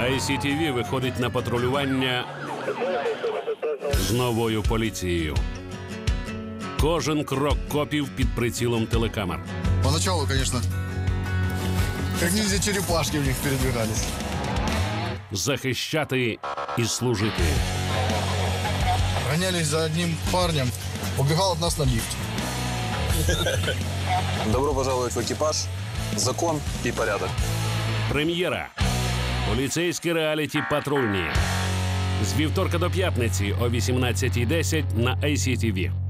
ICTV виходить на патрулювання з новою поліцією. Кожен крок копів під прицілом телекамер. Поначалу, конечно, как ниндзя черепашки в них передвигались. захищати і служити. Гонялись за одним парнем, убегал от нас на лифте. Добро пожаловать в экипаж. Закон и порядок. Прем'єра. Поліцейські реаліті патрульні. З вівторка до п'ятниці о 18.10 на ICTV.